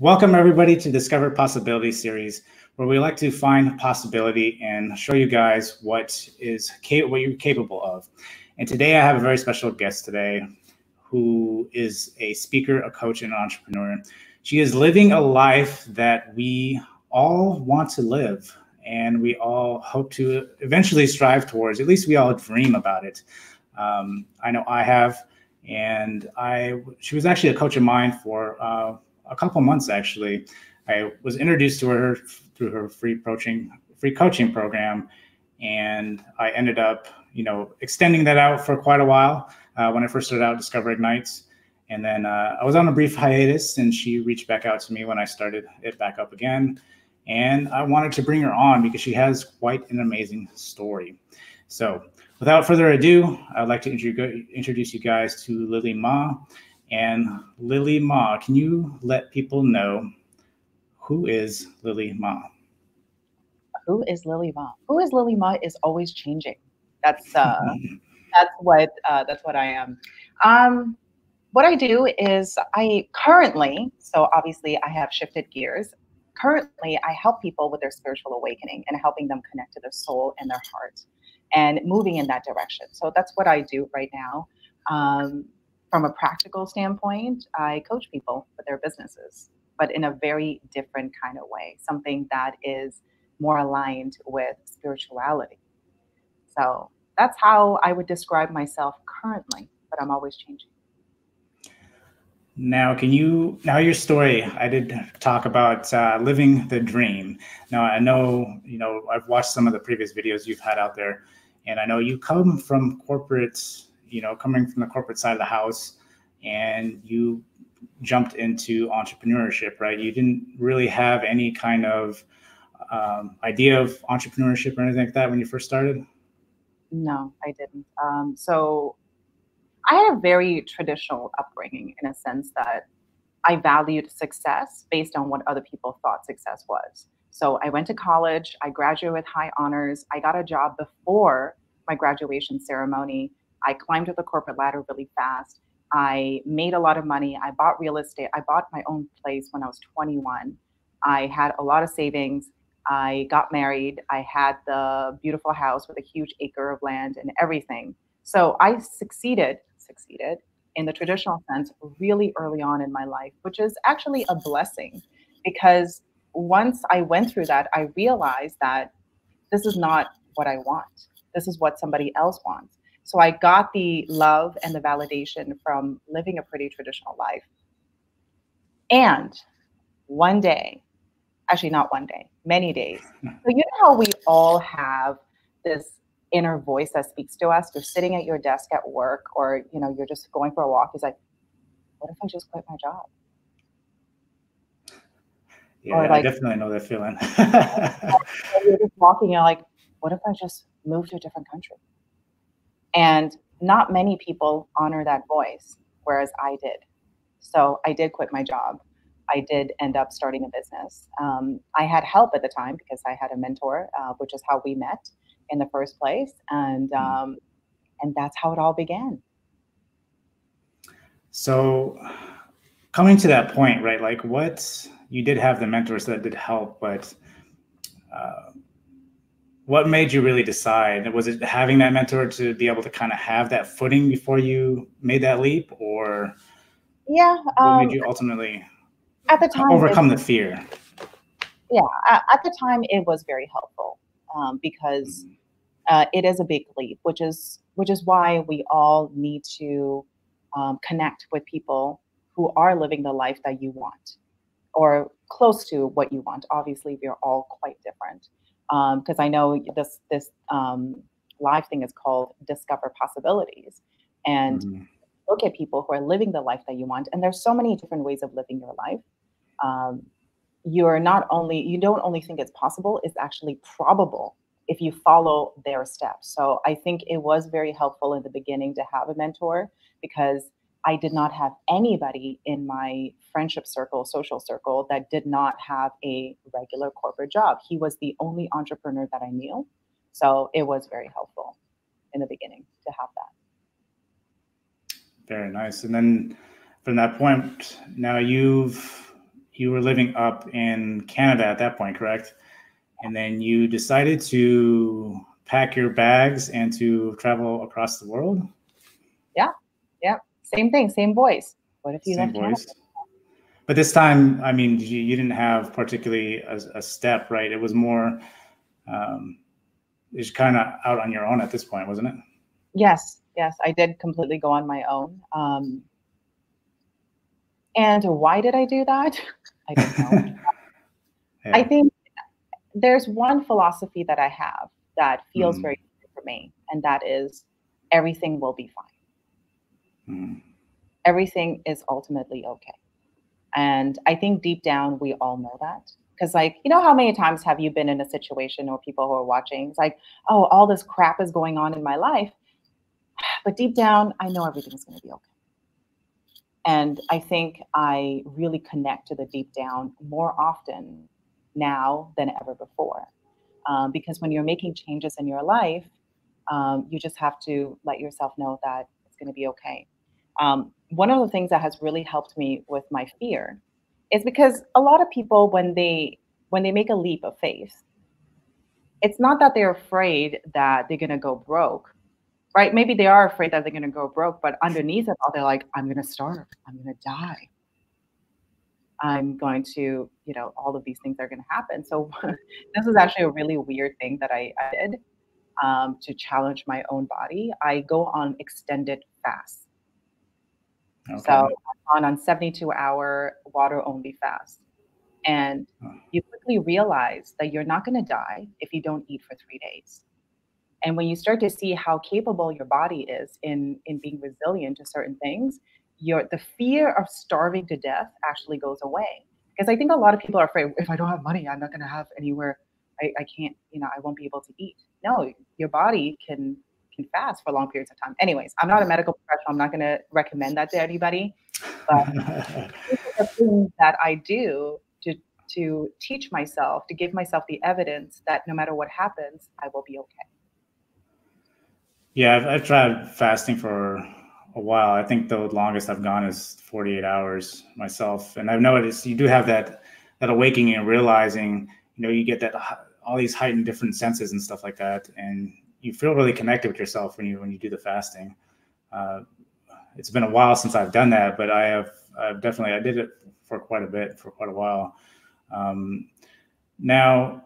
Welcome everybody to Discover Possibility series, where we like to find possibility and show you guys what is what you're capable of. And today I have a very special guest today, who is a speaker, a coach, and an entrepreneur. She is living a life that we all want to live, and we all hope to eventually strive towards. At least we all dream about it. Um, I know I have, and I. She was actually a coach of mine for. Uh, a couple months actually. I was introduced to her through her free coaching free coaching program, and I ended up, you know, extending that out for quite a while uh, when I first started out Discover Ignites. And then uh, I was on a brief hiatus, and she reached back out to me when I started it back up again. And I wanted to bring her on because she has quite an amazing story. So, without further ado, I'd like to introduce you guys to Lily Ma. And Lily Ma, can you let people know who is Lily Ma? Who is Lily Ma? Who is Lily Ma is always changing. That's uh, that's what uh, that's what I am. Um, what I do is I currently, so obviously I have shifted gears. Currently, I help people with their spiritual awakening and helping them connect to their soul and their heart and moving in that direction. So that's what I do right now. Um, from a practical standpoint, I coach people for their businesses, but in a very different kind of way, something that is more aligned with spirituality. So that's how I would describe myself currently, but I'm always changing. Now, can you, now your story, I did talk about uh, living the dream. Now, I know, you know, I've watched some of the previous videos you've had out there, and I know you come from corporate you know, coming from the corporate side of the house and you jumped into entrepreneurship, right? You didn't really have any kind of um, idea of entrepreneurship or anything like that when you first started? No, I didn't. Um, so I had a very traditional upbringing in a sense that I valued success based on what other people thought success was. So I went to college, I graduated with high honors, I got a job before my graduation ceremony I climbed up the corporate ladder really fast. I made a lot of money. I bought real estate. I bought my own place when I was 21. I had a lot of savings. I got married. I had the beautiful house with a huge acre of land and everything. So I succeeded, succeeded in the traditional sense really early on in my life, which is actually a blessing because once I went through that, I realized that this is not what I want. This is what somebody else wants. So I got the love and the validation from living a pretty traditional life. And one day, actually not one day, many days. So you know how we all have this inner voice that speaks to us. You're sitting at your desk at work, or you know, you're just going for a walk. It's like, what if I just quit my job? Yeah, like, I definitely know that feeling. you're just walking, you're like, what if I just move to a different country? And not many people honor that voice, whereas I did. So I did quit my job. I did end up starting a business. Um, I had help at the time because I had a mentor, uh, which is how we met in the first place, and mm-hmm. um, and that's how it all began. So, coming to that point, right? Like, what you did have the mentors that did help, but uh, what made you really decide? Was it having that mentor to be able to kind of have that footing before you made that leap, or yeah, um, what made you ultimately at the time overcome the fear? Yeah, at the time it was very helpful um, because mm-hmm. uh, it is a big leap, which is which is why we all need to um, connect with people who are living the life that you want or close to what you want. Obviously, we are all quite different because um, I know this this um, live thing is called Discover Possibilities, and mm-hmm. look at people who are living the life that you want. And there's so many different ways of living your life. Um, you're not only you don't only think it's possible; it's actually probable if you follow their steps. So I think it was very helpful in the beginning to have a mentor because I did not have anybody in my friendship circle, social circle, that did not have a regular corporate job. He was the only entrepreneur that I knew. So it was very helpful in the beginning to have that. Very nice. And then from that point, now you've you were living up in Canada at that point, correct? And then you decided to pack your bags and to travel across the world. Yeah, same thing, same voice. What if you same voice? But this time, I mean, you, you didn't have particularly a, a, step, right? It was more, um, it's kind of out on your own at this point, wasn't it? Yes, yes, I did completely go on my own. Um, and why did I do that? I don't know. yeah. I think there's one philosophy that I have that feels mm. very good for me, and that is everything will be fine. Mm. Everything is ultimately okay. And I think deep down, we all know that. Because, like, you know, how many times have you been in a situation or people who are watching? It's like, oh, all this crap is going on in my life. But deep down, I know everything's going to be okay. And I think I really connect to the deep down more often now than ever before. Um, because when you're making changes in your life, um, you just have to let yourself know that it's going to be okay. Um, one of the things that has really helped me with my fear is because a lot of people, when they when they make a leap of faith, it's not that they're afraid that they're going to go broke right? Maybe they are afraid that they're going to go broke, but underneath it all, they're like, I'm going to starve. I'm going to die. I'm going to, you know, all of these things are going to happen. So this is actually a really weird thing that I, I did um, to challenge my own body. I go on extended fast. Okay. So I'm on on 72 hour water only fast. And you quickly realize that you're not going to die if you don't eat for three days. And when you start to see how capable your body is in, in being resilient to certain things, your the fear of starving to death actually goes away. Because I think a lot of people are afraid if I don't have money, I'm not going to have anywhere. I, I can't, you know, I won't be able to eat. No, your body can can fast for long periods of time. Anyways, I'm not a medical professional. I'm not going to recommend that to anybody. But the things that I do to to teach myself, to give myself the evidence that no matter what happens, I will be okay. Yeah, I've, I've tried fasting for a while. I think the longest I've gone is 48 hours myself. And I've noticed you do have that that awakening and realizing, you know, you get that all these heightened different senses and stuff like that, and you feel really connected with yourself when you when you do the fasting. Uh, it's been a while since I've done that, but I have I've definitely I did it for quite a bit for quite a while. Um, now,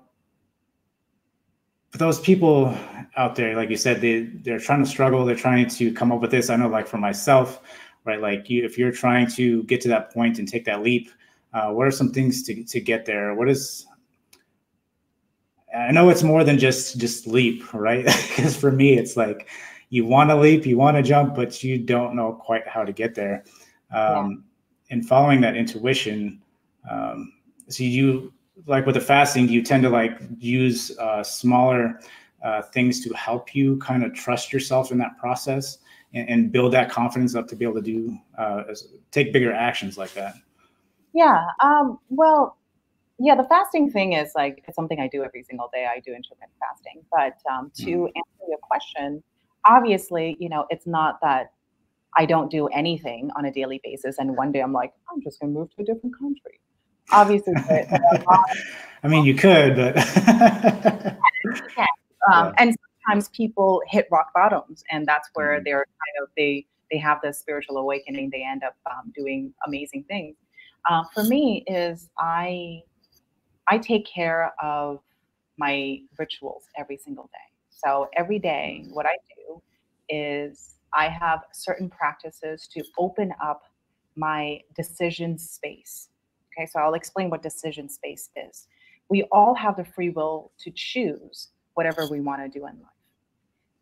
for those people out there, like you said, they they're trying to struggle. They're trying to come up with this. I know, like for myself, right? Like you, if you're trying to get to that point and take that leap, uh, what are some things to to get there? What is I know it's more than just just leap, right? Because for me, it's like you want to leap, you want to jump, but you don't know quite how to get there. Um, yeah. And following that intuition, um, so you like with the fasting, you tend to like use uh, smaller uh, things to help you kind of trust yourself in that process and, and build that confidence up to be able to do uh, take bigger actions like that. Yeah. Um, well, yeah, the fasting thing is like it's something I do every single day. I do intermittent fasting, but um, to mm. answer your question, obviously, you know, it's not that I don't do anything on a daily basis, and one day I'm like, I'm just going to move to a different country obviously. I mean, you could, but yeah. Um, yeah. and sometimes people hit rock bottoms, and that's where mm-hmm. they're kind of they they have this spiritual awakening. They end up um, doing amazing things. Uh, for me, is I I take care of my rituals every single day. So every day, what I do is I have certain practices to open up my decision space. Okay, so I'll explain what decision space is. We all have the free will to choose whatever we want to do in life.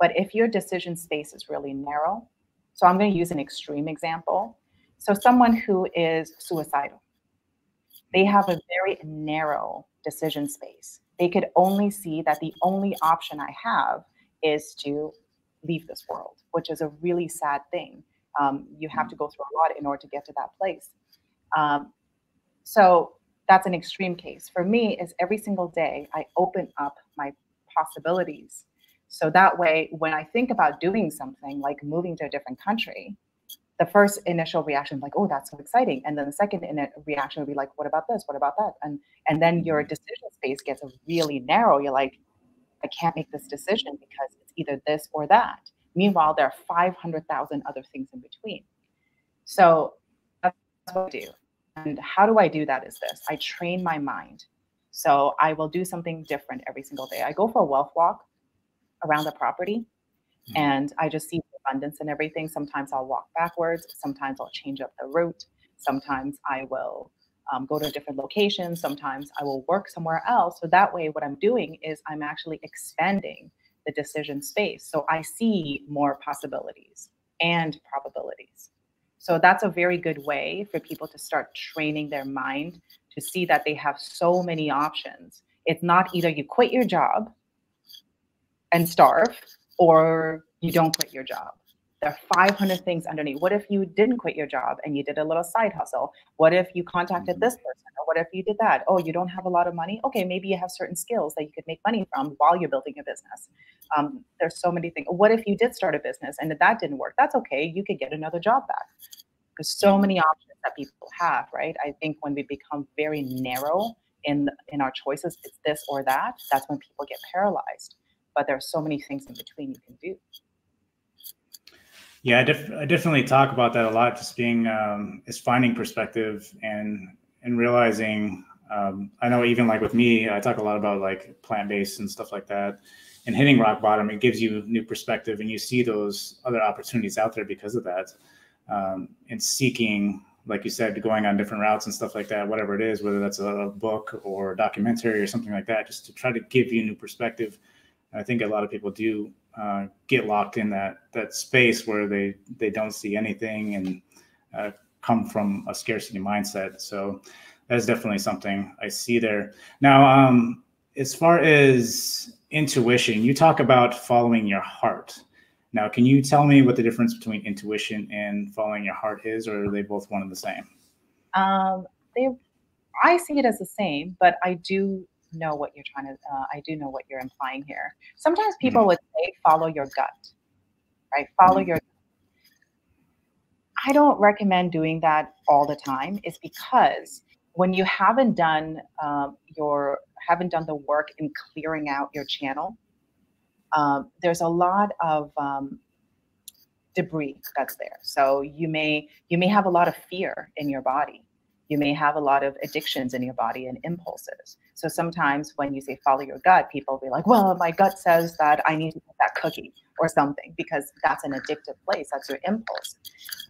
But if your decision space is really narrow, so I'm going to use an extreme example. So, someone who is suicidal, they have a very narrow decision space. They could only see that the only option I have is to leave this world, which is a really sad thing. Um, you have to go through a lot in order to get to that place. Um, so that's an extreme case. For me, is every single day I open up my possibilities. So that way, when I think about doing something like moving to a different country, the first initial reaction like oh that's so exciting and then the second reaction would be like what about this? What about that? and and then your mm-hmm. decision space gets really narrow. You're like i can't make this decision because it's either this or that. Meanwhile there are 500000 other things in between. So that's what i do. And how do i do that is this. I train my mind. So i will do something different every single day. I go for a wealth walk around the property mm-hmm. and i just see abundance and everything. Sometimes I'll walk backwards. Sometimes I'll change up the route. Sometimes I will um, go to a different location. Sometimes I will work somewhere else. So that way, what I'm doing is I'm actually expanding the decision space. So I see more possibilities and probabilities. So that's a very good way for people to start training their mind to see that they have so many options. It's not either you quit your job and starve or you don't quit your job. There are 500 things underneath. What if you didn't quit your job and you did a little side hustle? What if you contacted mm-hmm. this person? Or what if you did that? Oh, you don't have a lot of money? Okay, maybe you have certain skills that you could make money from while you're building a business. Um, there's so many things. What if you did start a business and that didn't work? That's okay. You could get another job back. There's so many options that people have, right? I think when we become very narrow in in our choices, it's this or that. That's when people get paralyzed. But there are so many things in between you can do. Yeah, I, def- I, definitely talk about that a lot. Just being um, is finding perspective and and realizing. Um, I know even like with me, I talk a lot about like plant based and stuff like that. And hitting rock bottom, it gives you new perspective, and you see those other opportunities out there because of that. Um, and seeking, like you said, going on different routes and stuff like that, whatever it is, whether that's a book or a documentary or something like that, just to try to give you new perspective. I think a lot of people do uh, get locked in that that space where they they don't see anything and uh, come from a scarcity mindset. So that's definitely something I see there. Now, um, as far as intuition, you talk about following your heart. Now, can you tell me what the difference between intuition and following your heart is, or are they both one and the same? Um, they, I see it as the same, but I do know what you're trying to uh, i do know what you're implying here sometimes people mm-hmm. would say follow your gut right follow mm-hmm. your i don't recommend doing that all the time is because when you haven't done um, your haven't done the work in clearing out your channel um, there's a lot of um, debris that's there so you may you may have a lot of fear in your body you may have a lot of addictions in your body and impulses. So sometimes when you say follow your gut, people will be like, well, my gut says that I need to get that cookie or something because that's an addictive place. That's your impulse.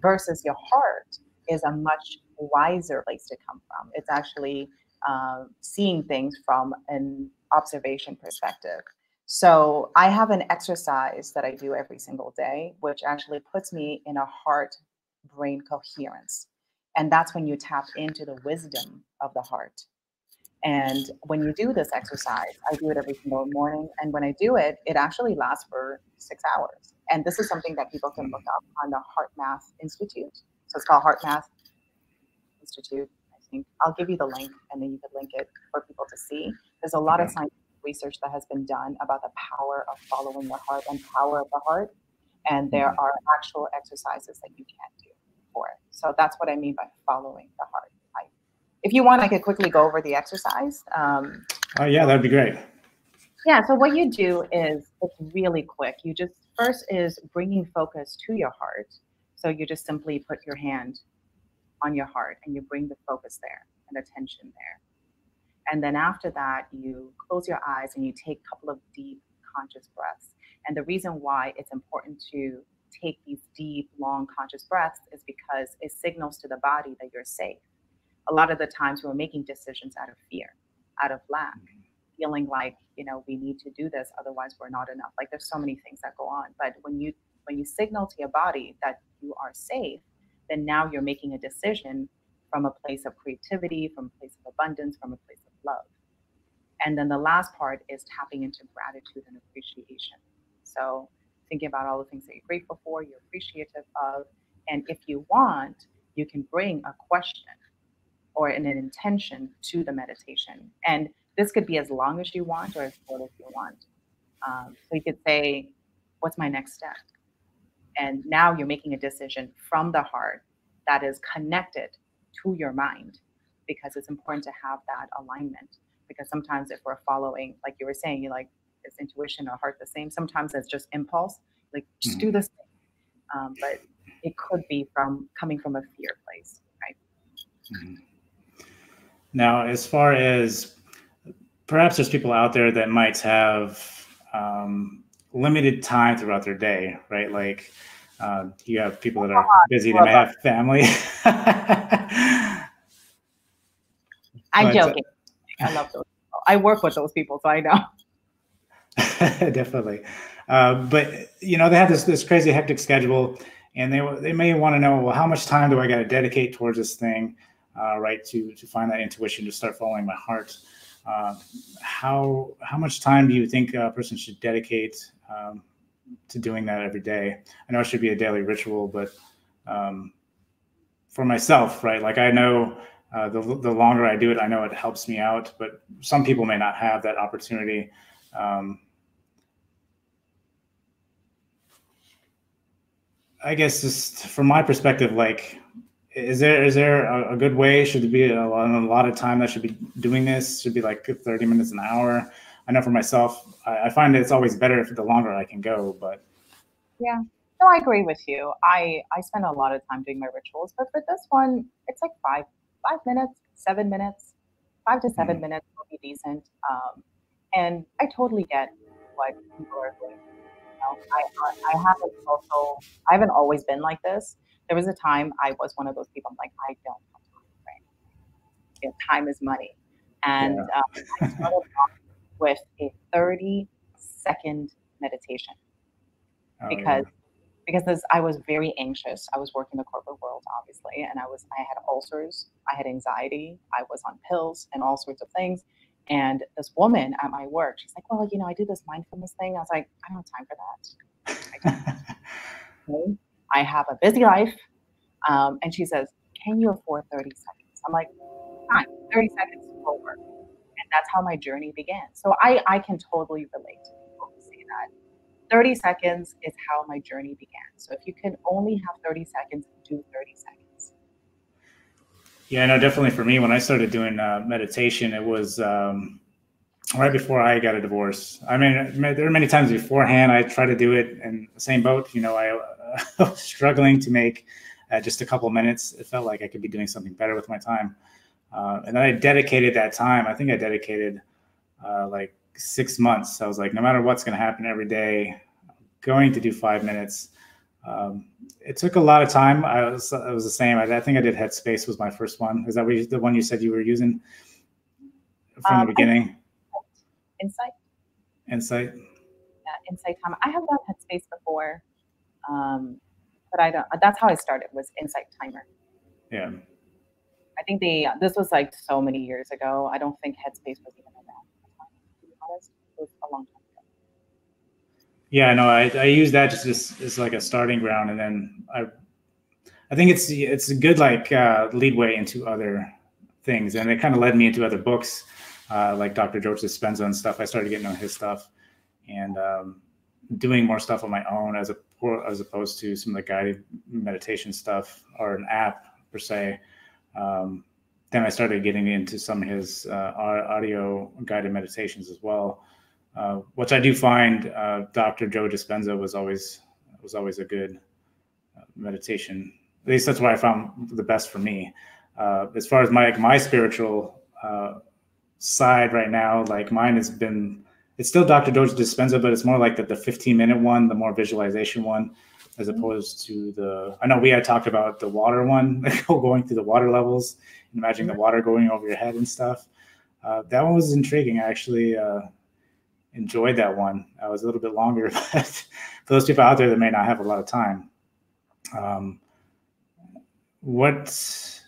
Versus your heart is a much wiser place to come from. It's actually uh, seeing things from an observation perspective. So I have an exercise that I do every single day, which actually puts me in a heart brain coherence. And that's when you tap into the wisdom of the heart. And when you do this exercise, I do it every single morning. And when I do it, it actually lasts for six hours. And this is something that people can look up on the HeartMath Institute. So it's called HeartMath Institute. I think I'll give you the link and then you can link it for people to see. There's a lot of scientific research that has been done about the power of following the heart and power of the heart. And there mm-hmm. are actual exercises that you can do for it. So that's what I mean by following the heart. If you want, I could quickly go over the exercise. Um, oh, yeah, that'd be great. Yeah, so what you do is it's really quick. You just first is bringing focus to your heart. So you just simply put your hand on your heart and you bring the focus there and attention there. And then after that, you close your eyes and you take a couple of deep conscious breaths. And the reason why it's important to take these deep, long, conscious breaths is because it signals to the body that you're safe. A lot of the times we're making decisions out of fear, out of lack, mm-hmm. feeling like, you know, we need to do this, otherwise we're not enough. Like there's so many things that go on. But when you when you signal to your body that you are safe, then now you're making a decision from a place of creativity, from a place of abundance, from a place of love. And then the last part is tapping into gratitude and appreciation. So thinking about all the things that you're grateful for, you're appreciative of. And if you want, you can bring a question or in an intention to the meditation. And this could be as long as you want or as short as you want. Um, so you could say, What's my next step? And now you're making a decision from the heart that is connected to your mind because it's important to have that alignment. Because sometimes if we're following, like you were saying, you like, is intuition or heart the same? Sometimes it's just impulse, like just mm-hmm. do this thing. Um, but it could be from coming from a fear place, right? Mm-hmm. Now, as far as perhaps there's people out there that might have um, limited time throughout their day, right? Like uh, you have people that are busy, they may have family. I'm but, joking. I love those. People. I work with those people, so I know. Definitely, uh, but you know they have this this crazy hectic schedule, and they they may want to know well how much time do I got to dedicate towards this thing, uh, right? To to find that intuition to start following my heart. Uh, how how much time do you think a person should dedicate um, to doing that every day? I know it should be a daily ritual, but um, for myself, right? Like I know uh, the the longer I do it, I know it helps me out. But some people may not have that opportunity. Um, I guess just from my perspective, like, is there is there a, a good way? Should there be a, a, lot of time that should be doing this? Should be like thirty minutes an hour. I know for myself, I, I find it's always better if the longer I can go. But yeah, no, I agree with you. I I spend a lot of time doing my rituals, but for this one, it's like five five minutes, seven minutes, five to 7 mm-hmm. minutes will be decent. Um, and I totally get what people are doing know, I, I haven't also, I haven't always been like this. There was a time I was one of those people. I'm like, I don't have time. Right? You know, time is money, and yeah. um, I started off with a 30 second meditation oh, because. Yeah. Because this, I was very anxious. I was working the corporate world, obviously, and I was I had ulcers, I had anxiety, I was on pills and all sorts of things and this woman at my work, she's like, Well, you know, I do this mindfulness thing. I was like, I don't have time for that. I, I have a busy life. Um, and she says, Can you afford 30 seconds? I'm like, Fine, 30 seconds will work. And that's how my journey began. So I, I can totally relate to people who say that. 30 seconds is how my journey began. So if you can only have 30 seconds, do 30 seconds. Yeah, no, definitely for me, when I started doing uh, meditation, it was um, right before I got a divorce. I mean, there were many times beforehand I tried to do it in the same boat. You know, I uh, was struggling to make uh, just a couple minutes. It felt like I could be doing something better with my time. Uh, and then I dedicated that time. I think I dedicated uh, like six months. I was like, no matter what's going to happen every day, I'm going to do five minutes. Um, it took a lot of time. I was I was the same. I, I, think I did Headspace was my first one. Is that what you, the one you said you were using from um, the beginning? Insight. Insight. Yeah, Insight time. I have done Headspace before, um, but I don't. That's how I started. Was Insight Timer. Yeah. I think the this was like so many years ago. I don't think Headspace was even around. To be honest, it was a long time. Ago. Yeah, no, I, I use that just as, as like a starting ground, and then I I think it's it's a good like uh, lead way into other things, and it kind of led me into other books uh, like Dr. Joe Dispenza and stuff. I started getting on his stuff and um, doing more stuff on my own as a as opposed to some of the guided meditation stuff or an app per se. Um, then I started getting into some of his uh, audio guided meditations as well. Uh, which I do find uh, Dr. Joe Dispenza was always was always a good uh, meditation. At least that's what I found the best for me. Uh, as far as my my spiritual uh, side right now, like mine has been it's still Dr. Joe Dispenza, but it's more like the, the 15 minute one, the more visualization one, as mm-hmm. opposed to the. I know we had talked about the water one, going through the water levels, imagining the mm-hmm. water going over your head and stuff. Uh, that one was intriguing. I actually enjoyed that one. I was a little bit longer, but for those people out there that may not have a lot of time, um, what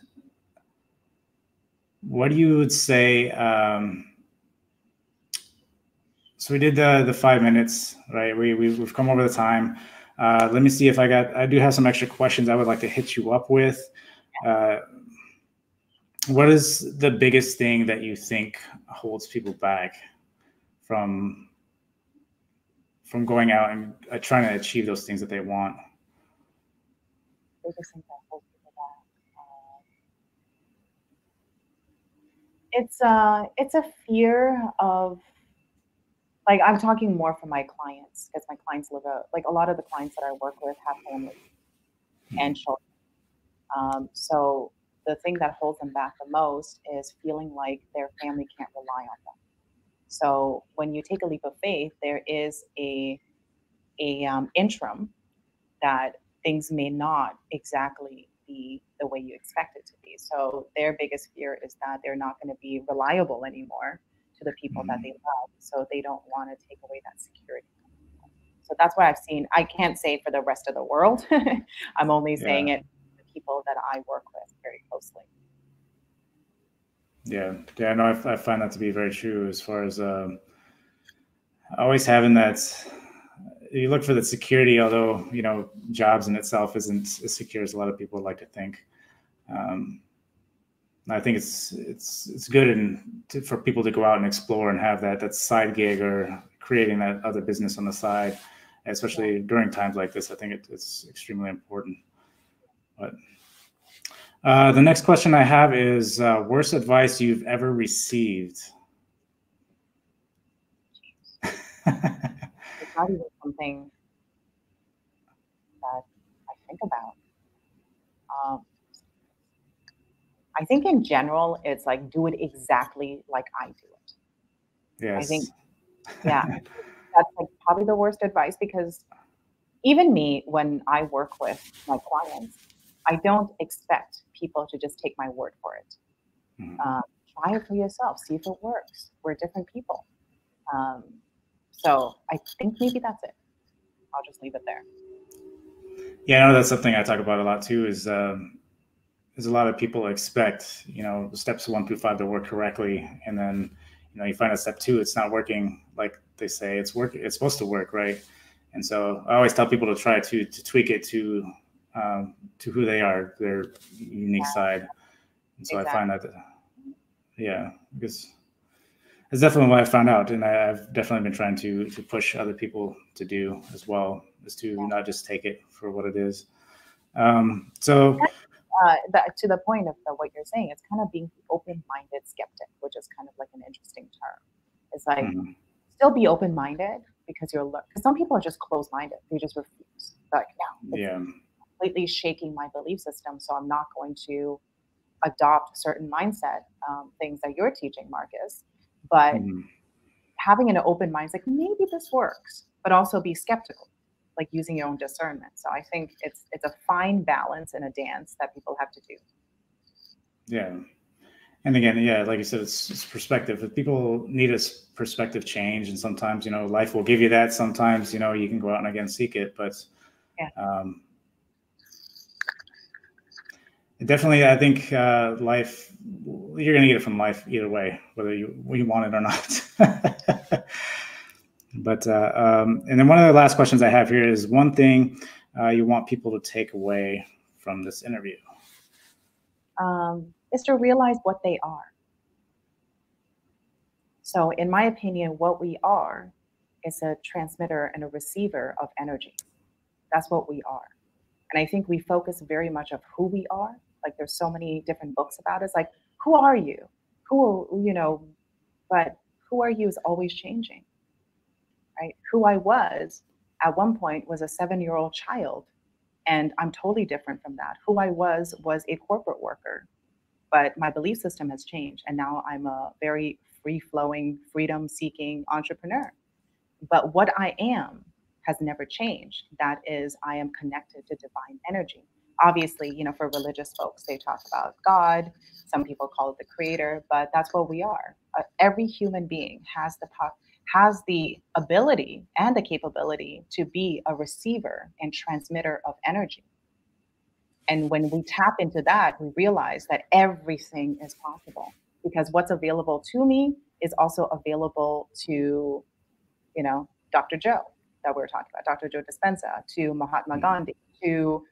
what do you would say? Um, so we did the the five minutes, right? We, we have come over the time. Uh, let me see if I got. I do have some extra questions I would like to hit you up with. Uh, what is the biggest thing that you think holds people back from from going out and uh, trying to achieve those things that they want? biggest thing that holds people back? Uh, it's uh it's a fear of like I'm talking more for my clients because my clients live out like a lot of the clients that I work with have families and children. Um, so the thing that holds them back the most is feeling like their family can't rely on them. So when you take a leap of faith, there is a a um, interim that things may not exactly be the way you expect it to be. So their biggest fear is that they're not going to be reliable anymore to the people mm-hmm. that they love. So they don't want to take away that security. So that's what I've seen. I can't say for the rest of the world. I'm only saying yeah. it the people that I work with very closely. Yeah, yeah, no, I, I find that to be very true as far as um, always having that. You look for the security, although you know jobs in itself isn't as secure as a lot of people like to think. Um, I think it's it's it's good and for people to go out and explore and have that that side gig or creating that other business on the side, especially during times like this. I think it, it's extremely important. But uh, the next question I have is uh, worst advice you've ever received. it's not even something that I think about. Um, I think in general, it's like do it exactly like I do it. Yes. I think, yeah, that's like probably the worst advice because even me, when I work with my clients, I don't expect people to just take my word for it. Mm-hmm. Uh, try it for yourself, see if it works. We're different people. Um, so I think maybe that's it. I'll just leave it there. Yeah, I know that's something I talk about a lot too. Is um, there's a lot of people expect you know steps one through five to work correctly and then you know you find out step two it's not working like they say it's work it's supposed to work right and so i always tell people to try to to tweak it to um, to who they are their unique yeah. side and so exactly. i find that yeah because it's definitely what i found out and I, have definitely been trying to to push other people to do as well is to not just take it for what it is um, so uh, that, to the point of the, what you're saying, it's kind of being open-minded skeptic, which is kind of like an interesting term. It's like mm-hmm. still be open-minded because you're because some people are just closed-minded; they just refuse. Like, no, yeah, completely shaking my belief system, so I'm not going to adopt certain mindset um, things that you're teaching, Marcus. But mm-hmm. having an open mind is like maybe this works, but also be skeptical like using your own discernment. So I think it's it's a fine balance and a dance that people have to do. Yeah. And again, yeah, like you said, it's, it's perspective. If people need a perspective change, and sometimes you know life will give you that. Sometimes you know you can go out and again seek it, but yeah. um, definitely, I think uh, life you're going to get it from life either way, whether you you want it or not. But uh, um, and then one of the last questions I have here is one thing uh, you want people to take away from this interview. Um, is to realize what they are. So, in my opinion, what we are is a transmitter and a receiver of energy. That's what we are. And I think we focus very much of who we are. Like there's so many different books about. It's like, who are you? Who, you know, but who are you is always changing right? Who I was at one point was a seven year old child. And I'm totally different from that. Who I was was a corporate worker, but my belief system has changed. And now I'm a very free flowing, freedom seeking entrepreneur. But what I am has never changed. That is, I am connected to divine energy. Obviously, you know, for religious folks, they talk about God. Some people call it the creator, but that's what we are. Uh, every human being has the po- has the ability and the capability to be a receiver and transmitter of energy. And when we tap into that, we realize that everything is possible because what's available to me is also available to, you know, Dr. Joe that we were talking about, Dr. Joe Dispenza, to Mahatma mm-hmm. Gandhi, to,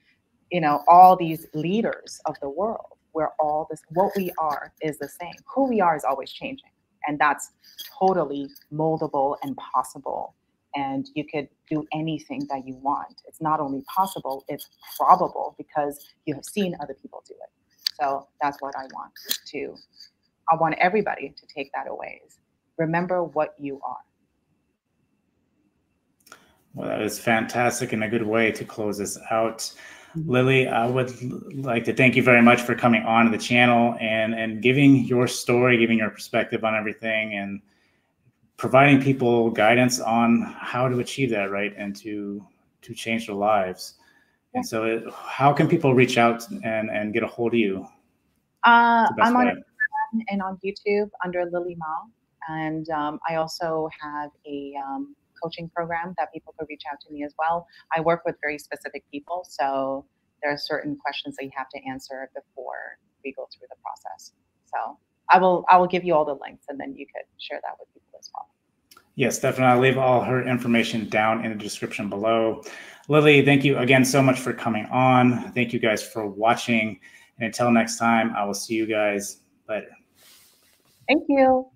you know, all these leaders of the world where all this, what we are is the same. Who we are is always changing and that's totally moldable and possible and you could do anything that you want. It's not only possible, it's probable because you have seen other people do it. So that's what I want to, I want everybody to take that away. Is remember what you are. Well, that is fantastic and a good way to close this out. Lily, I would like to thank you very much for coming on to the channel and, and giving your story, giving your perspective on everything, and providing people guidance on how to achieve that, right, and to to change their lives. And so, it, how can people reach out and, and get a hold of you? Uh, I'm on Instagram and on YouTube under Lily Ma. And um, I also have a um, coaching program that people could reach out to me as well. I work with very specific people, so there are certain questions that you have to answer before we go through the process. So I will I will give you all the links, and then you could share that with people as well. Yes, definitely. I'll leave all her information down in the description below. Lily, thank you again so much for coming on. Thank you guys for watching. And until next time, I will see you guys later. Thank you.